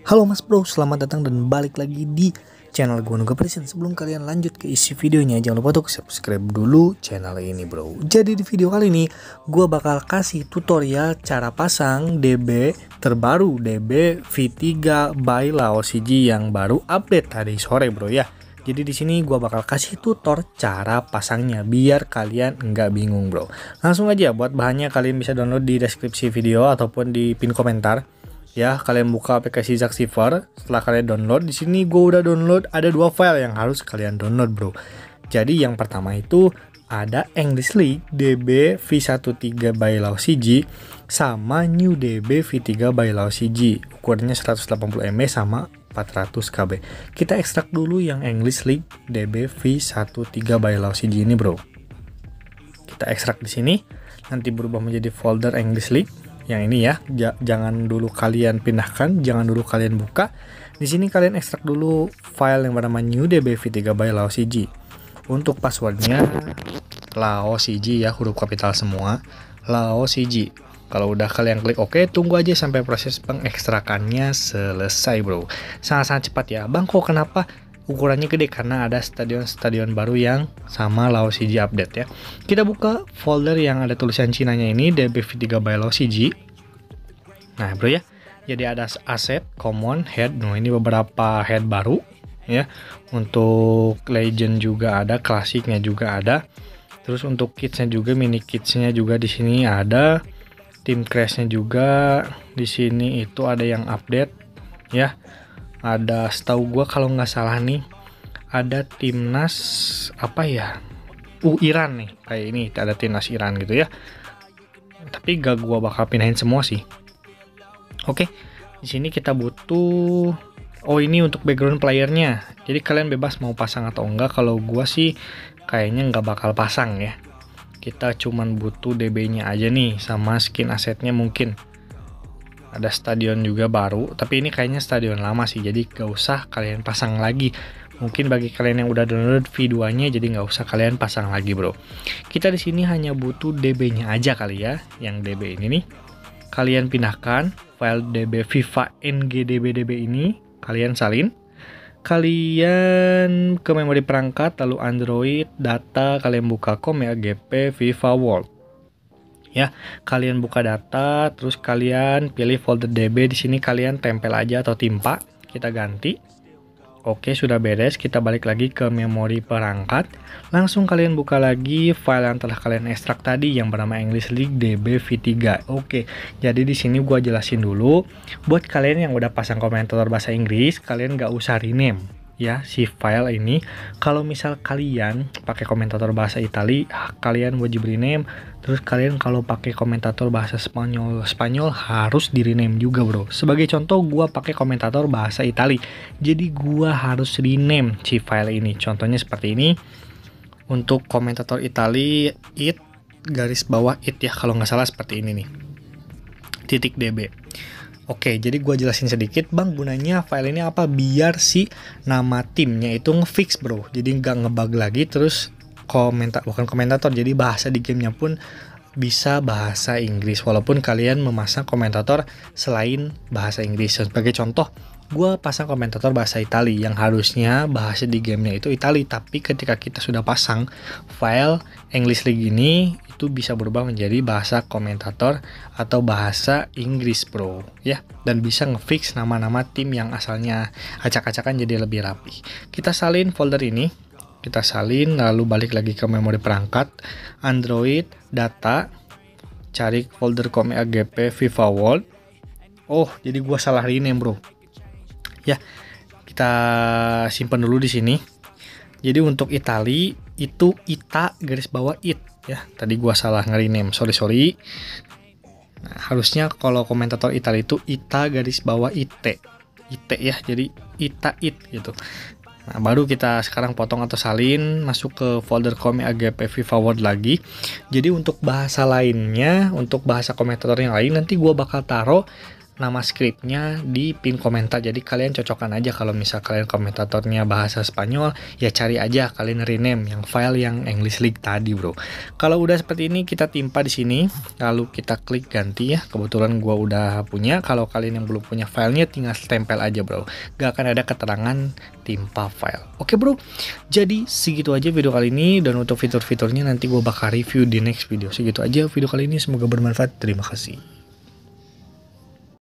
Halo mas bro, selamat datang dan balik lagi di channel gue Nuga Present Sebelum kalian lanjut ke isi videonya, jangan lupa untuk subscribe dulu channel ini bro. Jadi di video kali ini, gue bakal kasih tutorial cara pasang DB terbaru DB V3 by Laosiji yang baru update tadi sore bro ya. Jadi di sini gue bakal kasih tutor cara pasangnya biar kalian nggak bingung bro. Langsung aja buat bahannya kalian bisa download di deskripsi video ataupun di pin komentar ya kalian buka aplikasi Zaxiver setelah kalian download di sini gue udah download ada dua file yang harus kalian download bro. Jadi yang pertama itu ada English League DB V13 by Lao CG sama New DB V3 by Lao CG ukurannya 180 MB sama 400 KB kita ekstrak dulu yang English League DB V13 by Lao CG ini bro. Kita ekstrak di sini. Nanti berubah menjadi folder English League yang ini ya. J jangan dulu kalian pindahkan jangan dulu kalian buka. Di sini kalian ekstrak dulu file yang bernama new dbv3 by laocg untuk passwordnya laocg ya huruf kapital semua. Laocg kalau udah kalian klik OK, tunggu aja sampai proses pengekstrakannya selesai bro. Sangat-sangat cepat ya. Bang kok kenapa ukurannya gede? Karena ada stadion-stadion baru yang sama LaoCG update ya. Kita buka folder yang ada tulisan Cinanya ini DBV3 by LaoCG. Nah bro ya, jadi ada aset, common, head. Nah ini beberapa head baru ya. Untuk legend juga ada, klasiknya juga ada. Terus untuk kitsnya juga, mini kitsnya juga di sini ada. Tim crashnya juga di sini itu ada yang update ya. Ada setahu gue kalau nggak salah nih ada timnas apa ya? Uh Iran nih kayak ini ada timnas Iran gitu ya. Tapi gak gua bakal pindahin semua sih. Oke, di sini kita butuh oh ini untuk background playernya. Jadi kalian bebas mau pasang atau enggak. Kalau gua sih kayaknya nggak bakal pasang ya. Kita cuman butuh DB-nya aja nih sama skin asetnya mungkin. Ada stadion juga baru, tapi ini kayaknya stadion lama sih. Jadi gak usah kalian pasang lagi. Mungkin bagi kalian yang udah download V2-nya jadi nggak usah kalian pasang lagi, Bro. Kita di sini hanya butuh DB-nya aja kali ya, yang DB ini nih. Kalian pindahkan file DB Viva ngdbdb ini kalian salin kalian ke memori perangkat lalu Android data kalian buka com ya gp Viva World ya kalian buka data terus kalian pilih folder db di sini kalian tempel aja atau timpa kita ganti. Oke sudah beres kita balik lagi ke memori perangkat. Langsung kalian buka lagi file yang telah kalian ekstrak tadi yang bernama English League DB V3 Oke jadi di sini gua jelasin dulu. Buat kalian yang udah pasang komentator bahasa Inggris kalian gak usah rename ya si file ini. Kalau misal kalian pakai komentator bahasa Itali kalian wajib rename terus kalian kalau pakai komentator bahasa Spanyol Spanyol harus di rename juga bro. Sebagai contoh gua pakai komentator bahasa Itali. Jadi gua harus rename si file ini. Contohnya seperti ini. Untuk komentator Itali it garis bawah it ya kalau nggak salah seperti ini nih. Titik db Oke, jadi gue jelasin sedikit, bang gunanya file ini apa? Biar si nama timnya itu ngefix bro, jadi nggak ngebug lagi. Terus komentar bukan komentator, jadi bahasa di gamenya pun bisa bahasa Inggris. Walaupun kalian memasang komentator selain bahasa Inggris. Sebagai contoh, gue pasang komentator bahasa Itali yang harusnya bahasa di gamenya itu Itali, tapi ketika kita sudah pasang file English League ini itu bisa berubah menjadi bahasa komentator atau bahasa Inggris bro. Ya dan bisa ngefix nama-nama tim yang asalnya acak-acakan jadi lebih rapi. Kita salin folder ini. Kita salin lalu balik lagi ke memori perangkat. Android data. Cari folder com agp Viva World. Oh jadi gua salah rename bro. Ya kita simpan dulu di sini. Jadi untuk Itali itu ita garis bawah it ya tadi gua salah nge-rename. Sorry sorry. Nah, harusnya kalau komentator Italia itu ita garis bawah it it ya jadi ita it gitu. Nah, baru kita sekarang potong atau salin masuk ke folder kome agp forward lagi. Jadi untuk bahasa lainnya, untuk bahasa komentator yang lain nanti gua bakal taruh nama skripnya di pin komentar. Jadi kalian cocokkan aja kalau misal kalian komentatornya bahasa Spanyol, ya cari aja kalian rename yang file yang English League tadi, bro. Kalau udah seperti ini kita timpa di sini, lalu kita klik ganti ya. Kebetulan gua udah punya. Kalau kalian yang belum punya filenya tinggal stempel aja, bro. Gak akan ada keterangan timpa file. Oke, bro. Jadi segitu aja video kali ini dan untuk fitur-fiturnya nanti gue bakal review di next video. Segitu aja video kali ini semoga bermanfaat. Terima kasih.